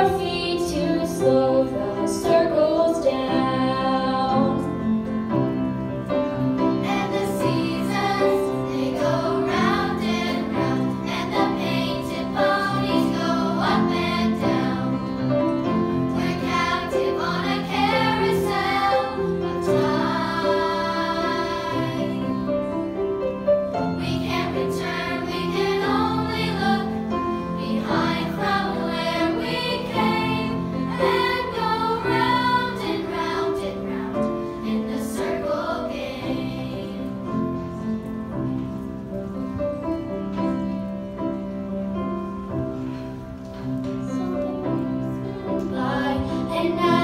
así. and I